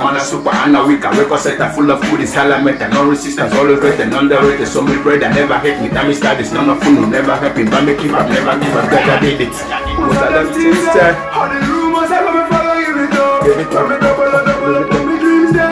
Mana super Anna weak, I wake up set full of food is element and no resistance, always and underrated. So me bread, I never hate me. Time start this, none of food, no never happy. But me keep up, never give up, God, I did it. Was I left things. All the rumors are coming follow you, we go. Give it up. Coming up